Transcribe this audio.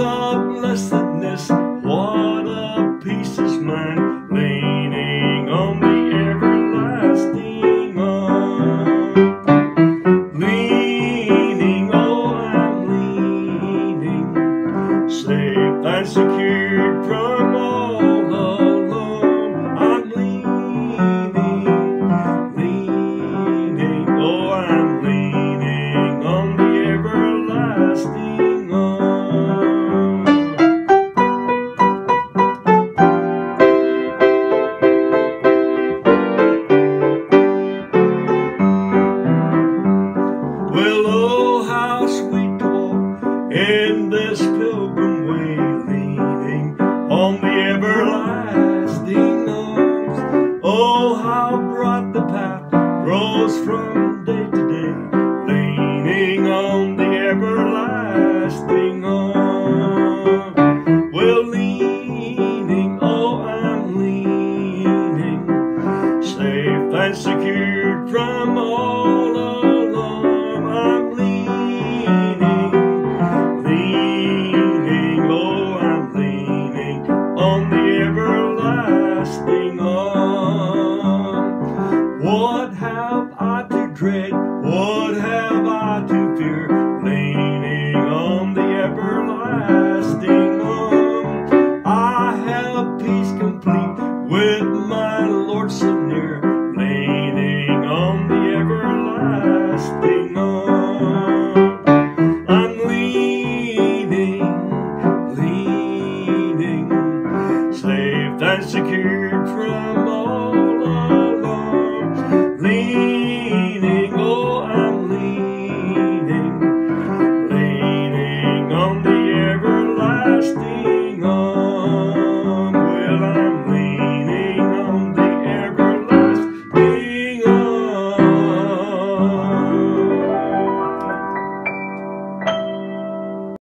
What a blessedness, what a peace is mine, leaning on the everlasting arm. Leaning, oh, I'm leaning, safe and secured from know how broad the path grows from day to day, leaning on the everlasting arm. Well, leaning, oh, I'm leaning, safe and secured from all. dread. What have I to fear? Leaning on the everlasting arm. I have peace complete with my Lord so near. Leaning on the everlasting arm. I'm leaning, leaning, safe and secure from.